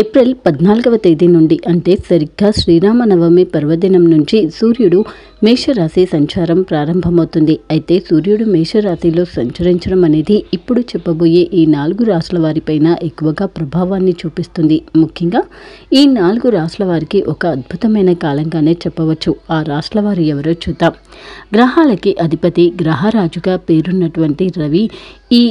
April పద్నాలుగవ తేదీ నుండి అంటే సరిగ్గా శ్రీరామనవమి పర్వదినం నుంచి సూర్యుడు మేషరాశి సంచారం ప్రారంభమవుతుంది. అయితే సూర్యుడు మేషరాశిలో సంచరించడం అనేది ఇప్పుడు చెప్పబోయే ఈ నాలుగు రాశుల వారిపైన ఎక్కువగా ప్రభావాన్ని చూపిస్తుంది. ముఖ్యంగా ఈ నాలుగు రాశుల వారికి ఒక అద్భుతమైన కాలంగానే చెప్పవచ్చు. ఆ రాశుల వారు ఎవరో చూద్దాం. గ్రహాలకి అధిపతి గ్రహరాజుగా పేరున్నటువంటి రవి ఈ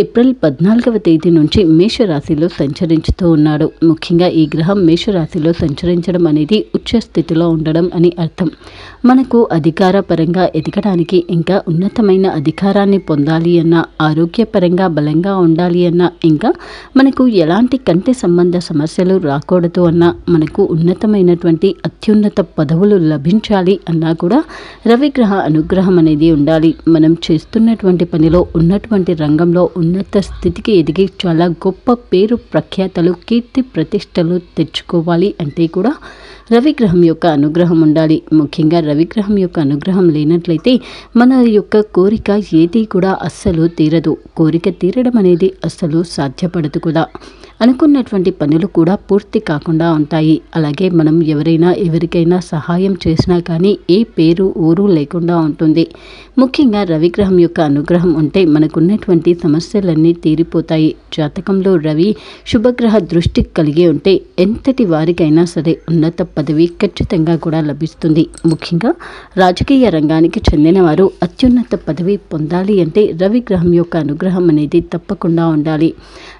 ఏప్రిల్ పద్నాలుగవ తేదీ నుంచి మేషరాశిలో సంచరించుతూ ఉన్నాడు. ముఖ్యంగా ఈ గ్రహం మేషరాశిలో సంచరించడం అనేది ఉచ్చ స్థితిలో ఉండడం అని అర్థం. మనకు అధికార పరంగా ఎదగడానికి ఇంకా ఉన్నతమైన అధికారాన్ని పొందాలి అన్న ఆరోగ్యపరంగా బలంగా ఉండాలి అన్న ఇంకా మనకు ఎలాంటి కంటి సంబంధ సమస్యలు రాకూడదు అన్న మనకు ఉన్నతమైనటువంటి అత్యున్నత పదవులు లభించాలి అన్నా కూడా రవిగ్రహ అనుగ్రహం అనేది ఉండాలి. మనం చేస్తున్నటువంటి పనిలో ఉన్నటువంటి రంగంలో ఉన్నత స్థితికి ఎదిగి చాలా గొప్ప పేరు ప్రఖ్యాతలు కీర్తి ప్రతిష్టలు తెచ్చుకోవాలి అంటే కూడా రవిగ్రహం యొక్క అనుగ్రహం ఉండాలి. ముఖ్యంగా రవిగ్రహం యొక్క అనుగ్రహం లేనట్లయితే మన యొక్క కోరిక ఏది కూడా అస్సలు తీరదు. కోరిక తీరడం అనేది అస్సలు సాధ్యపడదు కూడా. అనుకున్నటువంటి పనులు కూడా పూర్తి కాకుండా ఉంటాయి. అలాగే మనం ఎవరైనా ఎవరికైనా సహాయం చేసినా కానీ ఏ పేరు ఊరు లేకుండా ఉంటుంది. ముఖ్యంగా రవిగ్రహం యొక్క అనుగ్రహం ఉంటే మనకున్నటువంటి సమస్యలన్నీ తీరిపోతాయి. జాతకంలో రవి శుభగ్రహ దృష్టి కలిగి ఉంటే ఎంతటి వారికైనా సరే ఉన్నత పదవి ఖచ్చితంగా కూడా లభిస్తుంది. ముఖ్యంగా రాజకీయ రంగానికి చెందినవారు అత్యున్నత పదవి పొందాలి అంటే రవిగ్రహం యొక్క అనుగ్రహం అనేది తప్పకుండా ఉండాలి.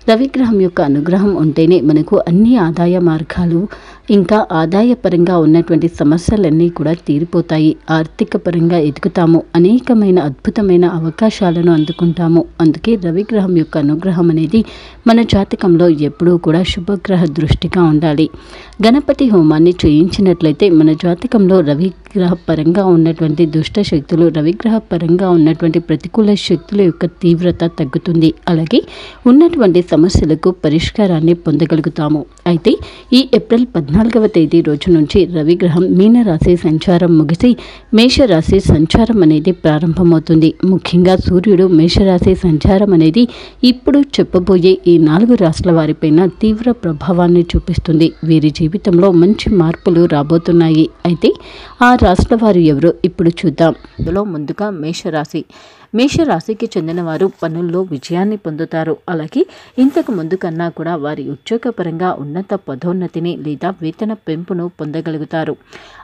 రవిగ్రహం యొక్క అనుగ్రహం ఉంటేనే మనకు అన్ని ఆదాయ మార్గాలు ఇంకా ఆదాయపరంగా ఉన్నటువంటి సమస్యలన్నీ కూడా తీరిపోతాయి. ఆర్థిక పరంగా ఎదుగుతాము. అనేకమైన అద్భుతమైన అవకాశాలను అందుకుంటాము. అందుకే రవిగ్రహం యొక్క అనుగ్రహం అనేది మన జాతకంలో ఎప్పుడూ కూడా శుభగ్రహ దృష్టిగా ఉండాలి. గణపతి హోమాన్ని చేయించినట్లయితే మన జాతకంలో రవిగ్రహ పరంగా ఉన్నటువంటి దుష్ట శక్తులు రవిగ్రహ పరంగా ఉన్నటువంటి ప్రతికూల శక్తుల యొక్క తీవ్రత తగ్గుతుంది. అలాగే ఉన్నటువంటి సమస్యలకు పరిష్కారాన్ని పొందగలుగుతాము. అయితే ఈ ఏప్రిల్ పద్నాలుగవ తేదీ రోజు నుంచి రవిగ్రహం మీనరాశి సంచారం ముగిసి మేషరాశి సంచారం అనేది ప్రారంభమవుతుంది. ముఖ్యంగా సూర్యుడు మేషరాశి సంచారం అనేది ఇప్పుడు చెప్పబోయే ఈ నాలుగు రాష్ట్రాల వారిపైన తీవ్ర ప్రభావాన్ని చూపిస్తుంది. వీరి జీవితంలో మంచి మార్పులు రాబోతున్నాయి. అయితే ఆ రాష్ట్ర వారు ఎవరు ఇప్పుడు చూద్దాం. అందులో ముందుగా మేషరాశి. మేషరాశికి చెందిన వారు పనుల్లో విజయాన్ని పొందుతారు. అలాగే ఇంతకు ముందు కన్నా కూడా వారి ఉద్యోగపరంగా ఉన్నత పదోన్నతిని లేదా వేతన పెంపును పొందగలుగుతారు.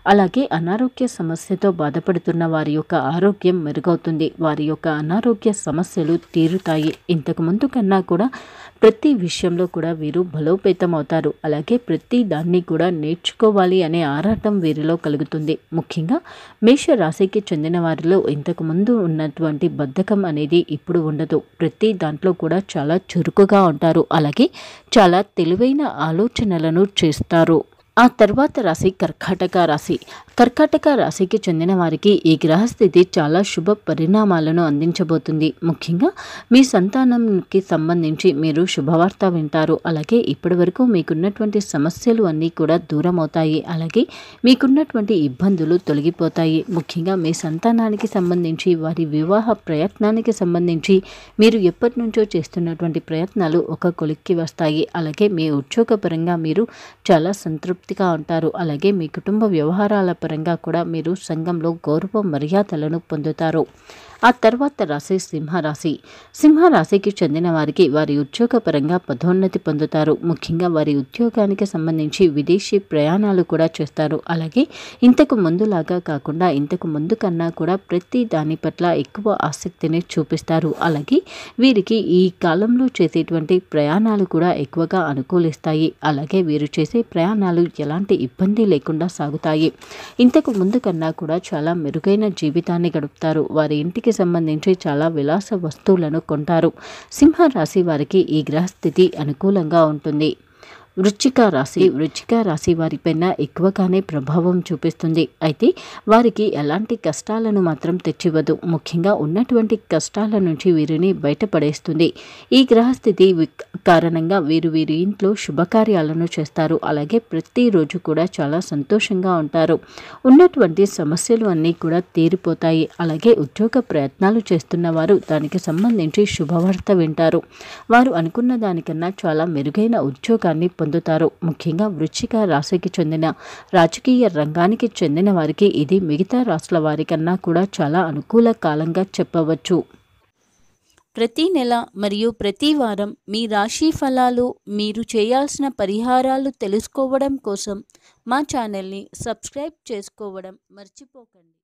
అలాగే అనారోగ్య సమస్యతో బాధపడుతున్న వారి యొక్క ఆరోగ్యం మెరుగవుతుంది. వారి యొక్క అనారోగ్య సమస్యలు తీరుతాయి. ఇంతకు ముందు కన్నా కూడా ప్రతి విషయంలో కూడా వీరు బలోపేతం అవుతారు అలాగే ప్రతి దాన్ని కూడా నేర్చుకోవాలి అనే ఆరాటం వీరిలో కలుగుతుంది. ముఖ్యంగా మేష రాశికి చెందిన వారిలో ఇంతకు ముందు ఉన్నటువంటి బద్ధకం అనేది ఇప్పుడు ఉండదు. ప్రతి దాంట్లో కూడా చాలా చురుకుగా ఉంటారు. అలాగే చాలా తెలివైన ఆలోచనలను చేస్తారు. ఆ తర్వాత రాశి కర్కాటక రాశి. కర్కాటక రాశికి చెందిన వారికి ఈ గ్రహస్థితి చాలా శుభ పరిణామాలను అందించబోతుంది. ముఖ్యంగా మీ సంతానంకి సంబంధించి మీరు శుభవార్త వింటారు. అలాగే ఇప్పటి వరకు మీకున్నటువంటి సమస్యలు అన్నీ కూడా దూరం అవుతాయి అలాగే మీకున్నటువంటి ఇబ్బందులు తొలగిపోతాయి. ముఖ్యంగా మీ సంతానానికి సంబంధించి వారి వివాహ ప్రయత్నానికి సంబంధించి మీరు ఎప్పటి నుంచో చేస్తున్నటువంటి ప్రయత్నాలు ఒక కొలిక్కి వస్తాయి. అలాగే మీ ఉద్యోగపరంగా మీరు చాలా సంతృప్తి వ్యక్తిగా ఉంటారు. అలాగే మీ కుటుంబ వ్యవహారాల పరంగా కూడా మీరు సంఘంలో గౌరవ మర్యాదలను పొందుతారు. ఆ తర్వాత రాశి సింహరాశి. సింహరాశికి చెందిన వారికి వారి ఉద్యోగపరంగా పదోన్నతి పొందుతారు. ముఖ్యంగా వారి ఉద్యోగానికి సంబంధించి విదేశీ ప్రయాణాలు కూడా చేస్తారు. అలాగే ఇంతకు ముందులాగా కాకుండా ఇంతకు ముందు కన్నా కూడా ప్రతి దాని పట్ల ఎక్కువ ఆసక్తిని చూపిస్తారు. అలాగే వీరికి ఈ కాలంలో చేసేటువంటి ప్రయాణాలు కూడా ఎక్కువగా అనుకూలిస్తాయి. అలాగే వీరు చేసే ప్రయాణాలు ఎలాంటి ఇబ్బంది లేకుండా సాగుతాయి. ఇంతకు ముందు కన్నా కూడా చాలా మెరుగైన జీవితాన్ని గడుపుతారు. వారి ఇంటికి సంబంధించి చాలా విలాస వస్తువులను కొంటారు. సింహరాశి వారికి ఈ గ్రహస్థితి అనుకూలంగా ఉంటుంది. వృచ్చిక రాశి వృచ్చిక రాశి వారిపైన ఎక్కువగానే ప్రభావం చూపిస్తుంది. అయితే వారికి ఎలాంటి కష్టాలను మాత్రం తెచ్చివ్వదు. ముఖ్యంగా ఉన్నటువంటి కష్టాల నుంచి వీరిని బయటపడేస్తుంది. ఈ గ్రహస్థితి కారణంగా వీరు వీరి ఇంట్లో శుభకార్యాలను చేస్తారు. అలాగే ప్రతిరోజు కూడా చాలా సంతోషంగా ఉంటారు. ఉన్నటువంటి సమస్యలు అన్నీ కూడా తీరిపోతాయి. అలాగే ఉద్యోగ ప్రయత్నాలు చేస్తున్న వారు దానికి సంబంధించి శుభవార్త వింటారు. వారు అనుకున్న దానికన్నా చాలా మెరుగైన ఉద్యోగాన్ని పొందుతారు. ముఖ్యంగా వృచ్చిక రాశికి చెందిన రాజకీయ రంగానికి చెందిన వారికి ఇది మిగతా రాశుల వారికన్నా కూడా చాలా అనుకూల కాలంగా చెప్పవచ్చు. ప్రతి నెల మరియు ప్రతి వారం మీ రాశి ఫలాలు మీరు చేయాల్సిన పరిహారాలు తెలుసుకోవడం కోసం మా ఛానల్ని సబ్స్క్రైబ్ చేసుకోవడం మర్చిపోకండి.